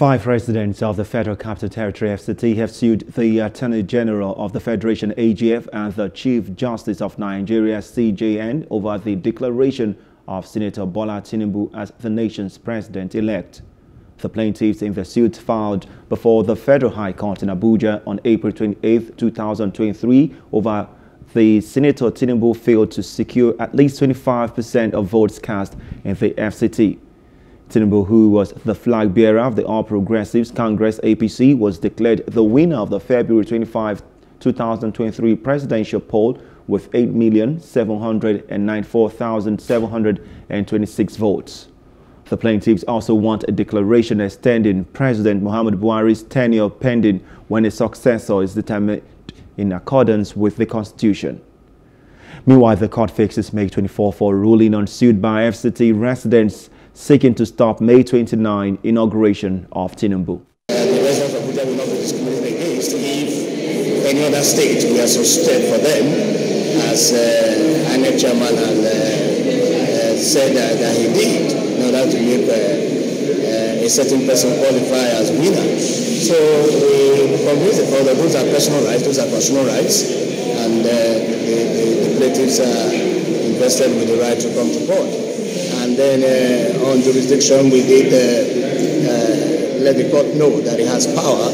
Five residents of the Federal Capital Territory FCT have sued the Attorney General of the Federation AGF and the Chief Justice of Nigeria CJN over the declaration of Senator Bola Tinubu as the nation's president-elect. The plaintiffs in the suit filed before the Federal High Court in Abuja on April 28, 2023 over the Senator Tinubu failed to secure at least 25% of votes cast in the FCT. Tinubu, who was the flag bearer of the All Progressives Congress APC, was declared the winner of the February 25, 2023 presidential poll with 8,794,726 votes. The plaintiffs also want a declaration extending President Muhammad Buhari's tenure pending when a successor is determined in accordance with the Constitution. Meanwhile, the court fixes May 24 for ruling on suit by FCT residents seeking to stop May 29 inauguration of Tinubu. The residents of Abuja will not be discriminated against any other state we associated for them, as uh, INEC chairman and, uh, uh, said that, that, he did in order to make uh, uh, a certain person qualify as winner. So we convince the court those are personal rights, those are personal rights, and uh, the, the, the plaintiffs are invested with the right to come to court and then uh, on jurisdiction we did uh, uh, let the court know that it has power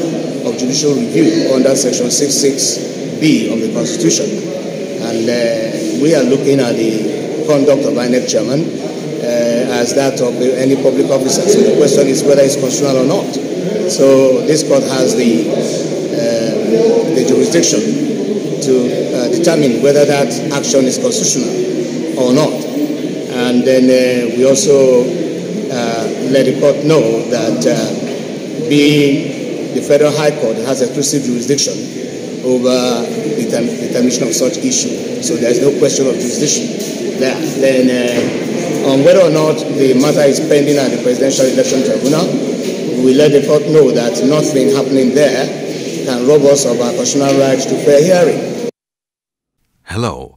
of judicial review under section 66b of the constitution and we are looking at the conduct of INEC chairman as that of any public officer. So the question is whether it's constitutional or not. So this court has the the jurisdiction to uh, determine whether that action is constitutional or not. And then uh, we also uh, let the court know that uh, being the federal high court has exclusive jurisdiction over the determination of such issue. So there's no question of jurisdiction there. Then uh, on whether or not the matter is pending at the Presidential Election Tribunal, we let the court know that nothing happening there can rob us of our constitutional right to fair hearing. Hello.